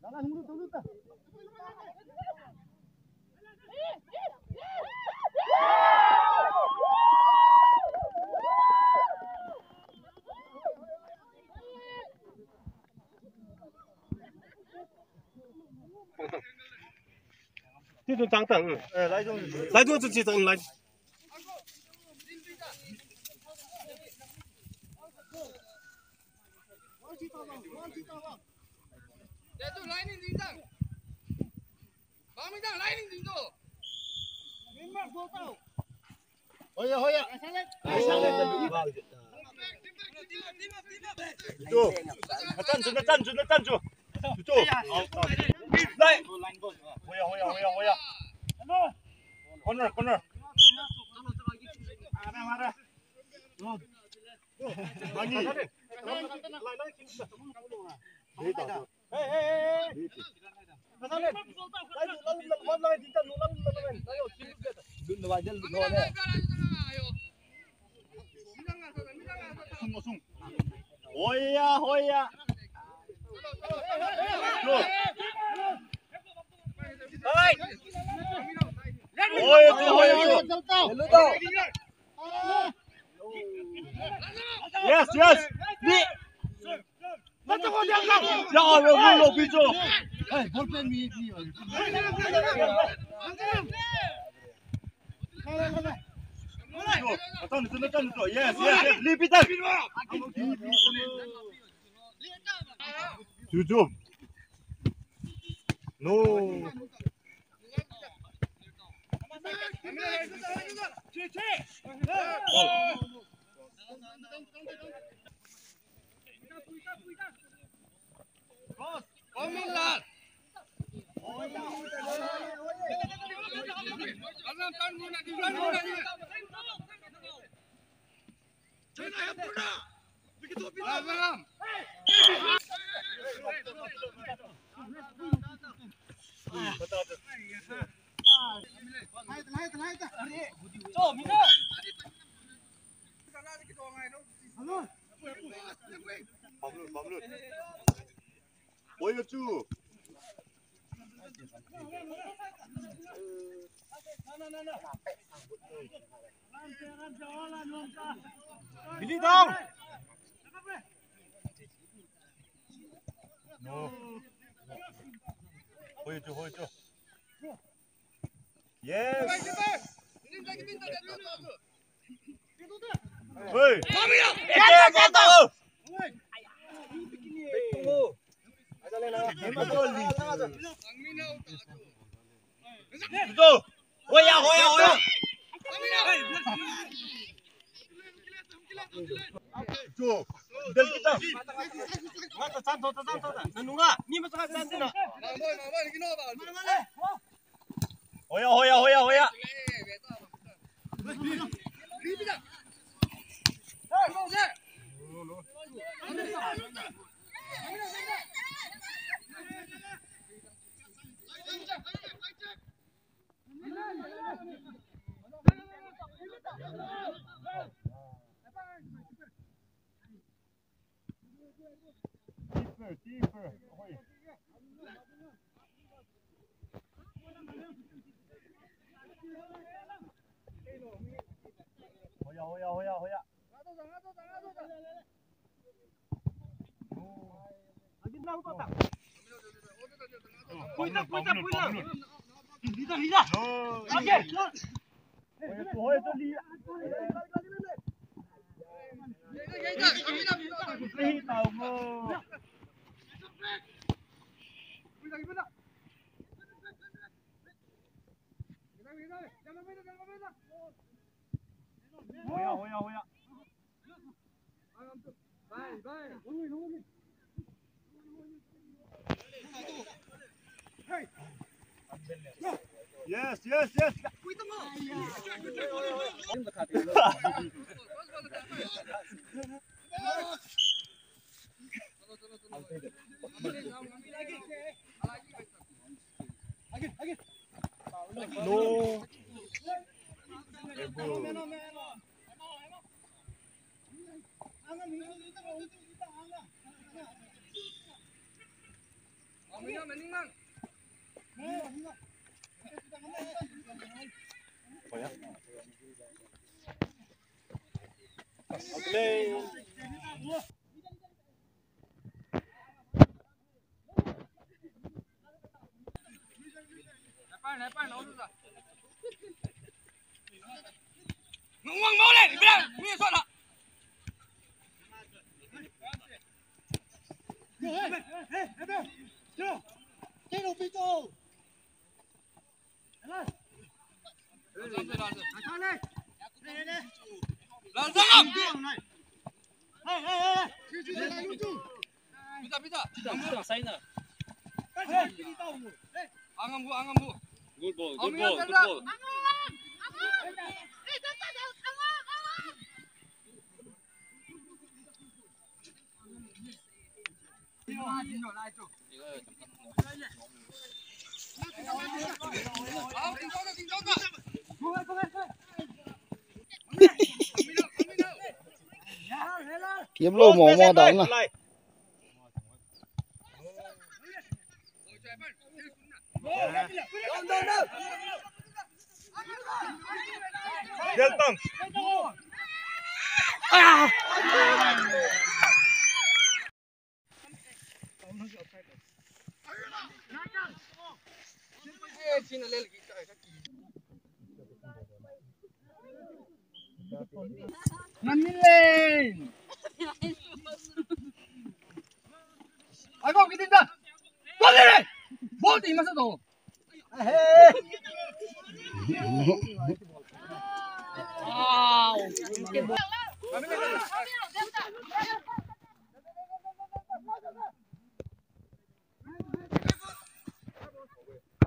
나가 형도 돌렸다. 这种长等，哎，来种，来种自己种来。来都来领领长，王明长来领领长，明白多到。可以可以，上来，上来，站住，站住，站住，站住！chú chú lại hồi à hồi à hồi à hồi à con rồi con rồi anh đi Hãy subscribe cho kênh Ghiền Mì Gõ Để không bỏ lỡ những video hấp dẫn sung sung. Oya, oya. Yes, yes. Ni. Mata ko diyan lang. Ya, we will lo bicho. Hey, ball pen mi ni. Atan, atan, atan. Yes, yes, yes. Lipitan. Good job. No. Sen ayıp buna! Oi, meu tio! Billy down! 노. 보여줘, 보여줘. 예스. 어이. 야, 갔다. 또 호야 호야 호야 Cuk. Dan kita. Mata santo, mata santo. Nanunga, ni mata santo na. Mamboy, mamboy, kino ba? Mana mana? Hoya, hoya, hoya, hoya. Bibida. Hey, no, no. Thank you. deeper. Oi. Hồi giờ, hồi giờ, hồi giờ, hồi giờ. Punya, punya, punya. Lida, lida. Okey. Oi, tu lida. Lida, lida. Lida, lida. Lida, lida. Oya, oya, oya. Vai, vai. Vamos, vamos. Hey. Yes, yes, yes. No. Okay. 你也算了。哎哎哎哎，别，别走，别走，别走，别。来，来来来来，来来来来，来来来来，来别来别，来别来来，来来来来，来来来来，来来来来，来来来，kiếm lô mỏ mò đón là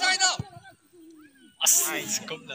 サイドあすごい突っ込んだ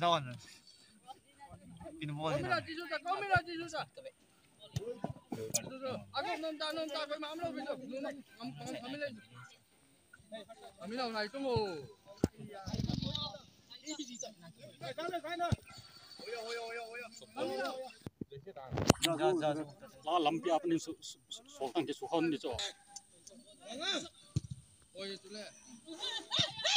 나왔는. 이는 뭐가 되나? 꼬미라지 주자, 꼬미라지 주자. 아까 넌다 넌다 그 마음으로 비서 눈 밤이래. 밤이나 오나 이좀 오. 나 람비 아프니 소상게 소한이죠. 오이 줄래.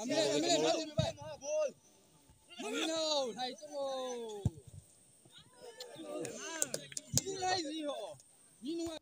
Amin amin mati du bai. Amin no, hai to mo. Ni lai gì ho? Ni nu.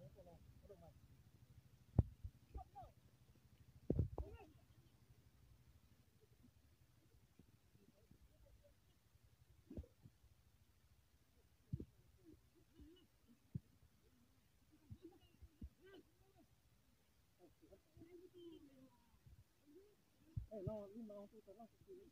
哎，那我你们老师 ini.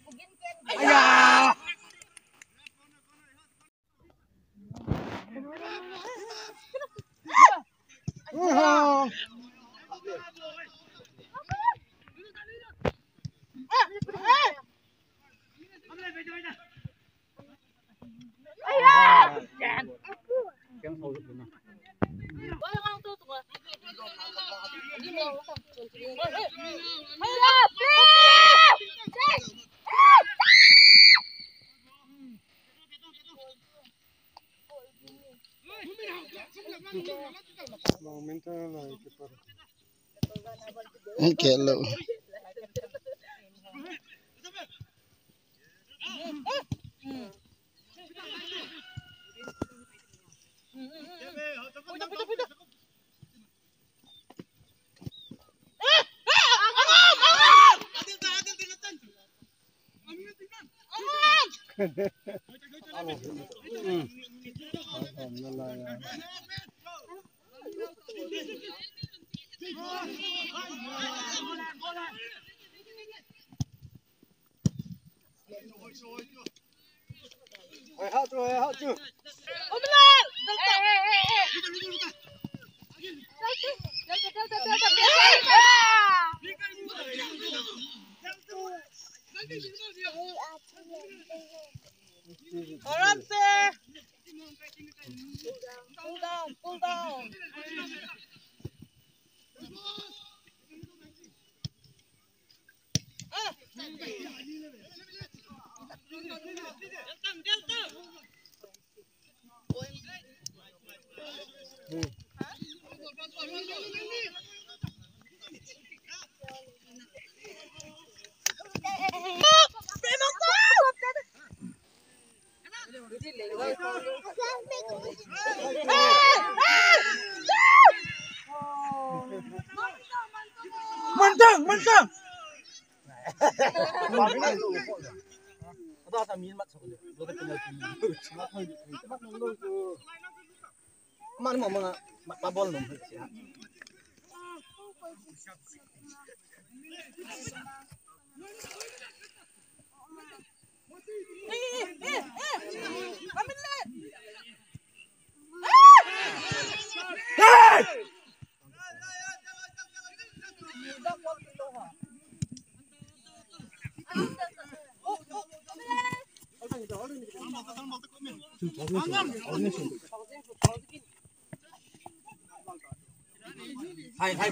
Okay, Hello. Mana mau mga mabol mo siya Eh! はいはい。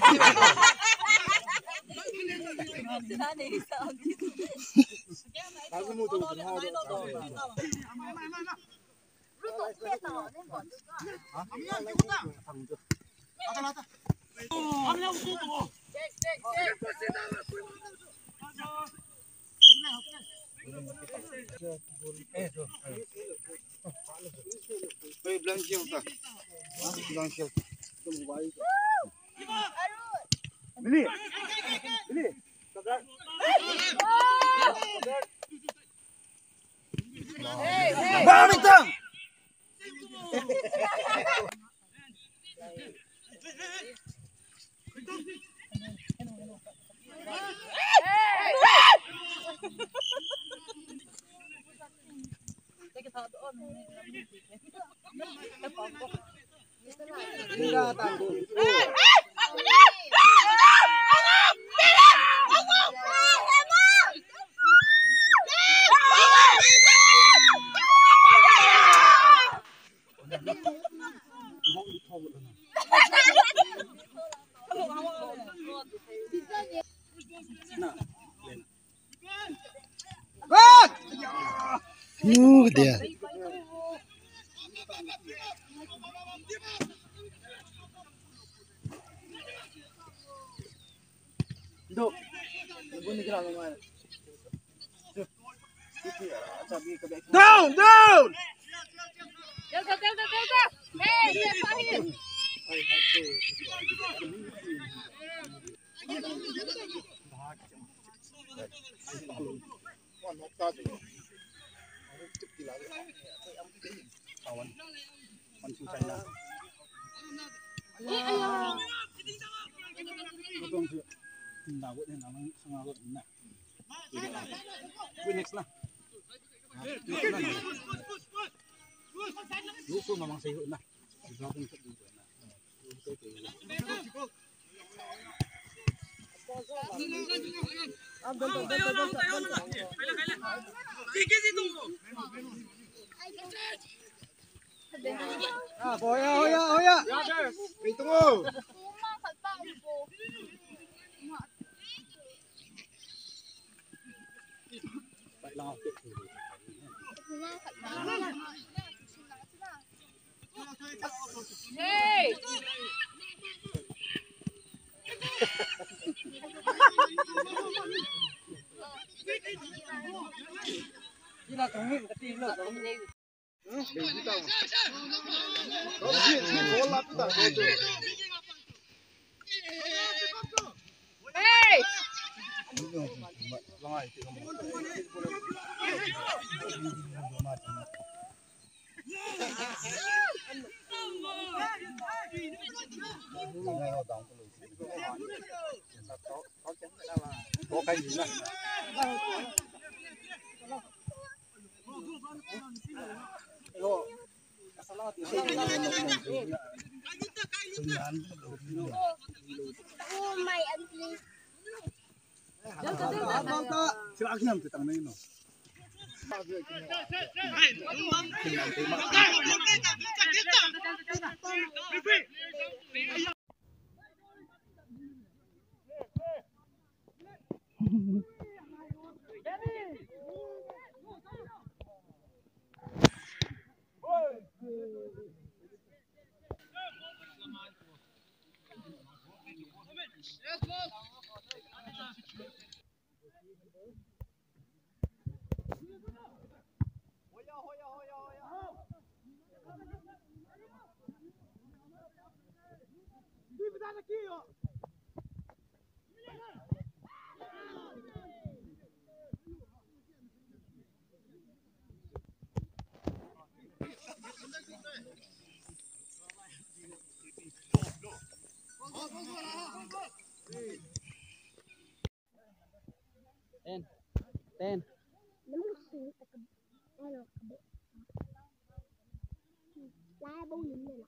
Beli. Uh, Luso namang sayo na. Gagawin ko dito na. Ah, hoya, hoya, hoya. Wait, tungo. Kumakat pa ako. Baik lang ako. Kumakat pa. Hey! Sila tungin, kasi sila tungin. Kau sih, sih bola tu tak kau tu. Hey! kayo na. Hello. Salamat. Oh my auntie. Si Akyam tetang na yun. Ay, aqui, ó. Ten. Ten. Lá é bom, menina.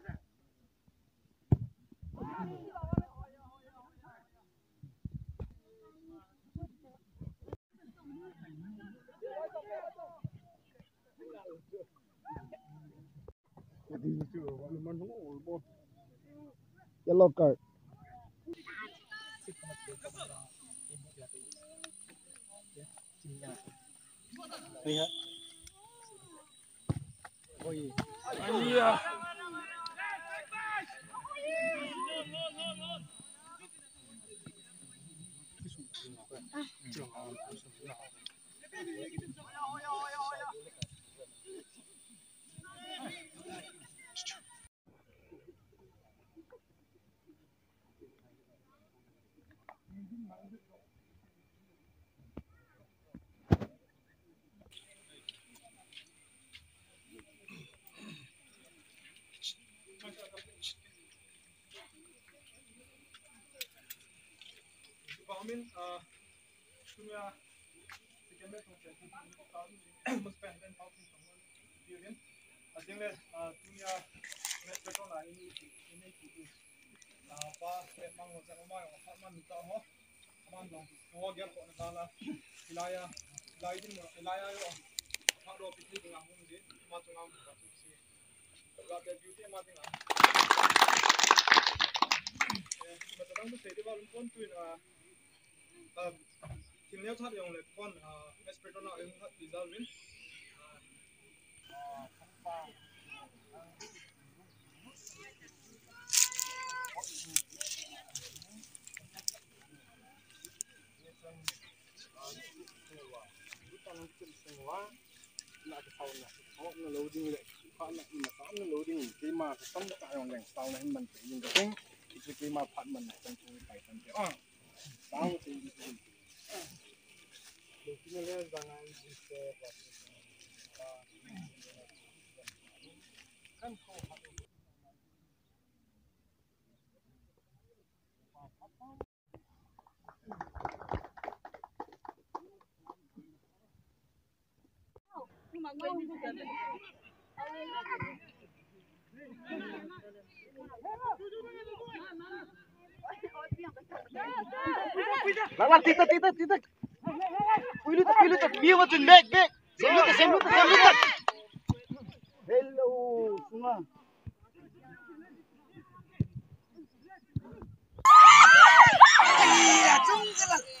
Yellow card. Lihat. Oh iya. Iya. Vitamin uh, şuraya tekemek konuşuyorsun. Must ben ben halkın tamam diyorum. Azime dünya metrola ini ini itu. Apa memang macam ramai orang macam minta ho. Aman dong. Oh dia kok negara wilayah wilayah ini wilayah yo. Pak Robi di tengah mungkin macam macam. Ma tu ngam ka tu si. Ga the beauty ma din ang. Eh, matadang mo sa diba lumpon tu na team nhau thoát dòng là con Esprit nó phát lại mà sáng nó loading cái mà xong cái dòng này sau này mình phải dùng cái cái cái mà phát mình trong cái bài phân tiêu à sau thì Nhưng mà quên đi rồi. Lang lang tita Lawan titik titik titik. Kuylutak kuylutak. Biyo mo dun, beg beg. Semlutak semlutak semlutak. Hello, sunga. Iya, tunggu lang.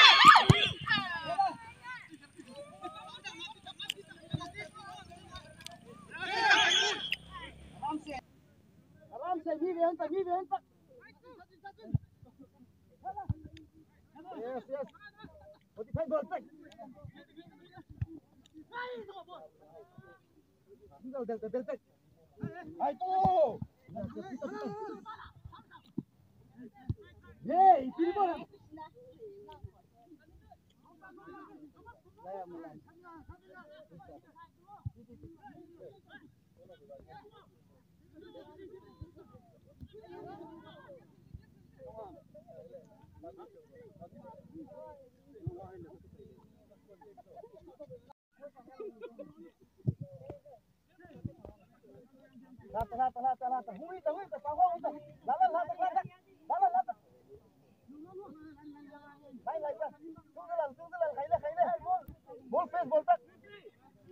tal.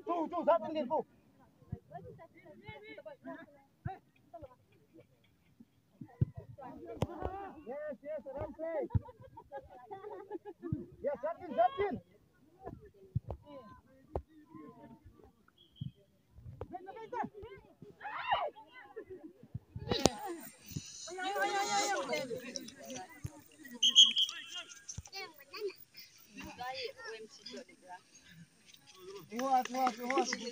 Tú de tú Tú. лапи, лапи, господи.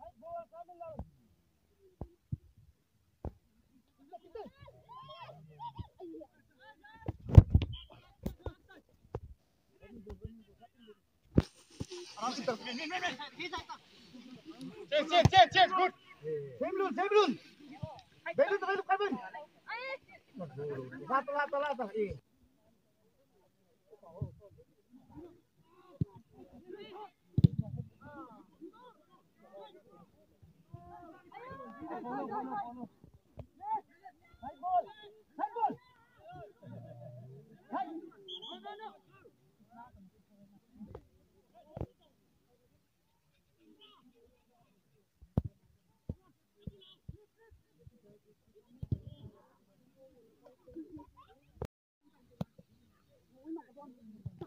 Check, check, check, check. Good. Same rule, same rule. Belum, belum, belum. Lata, lata, lata. Eh. High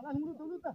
Alah, 路的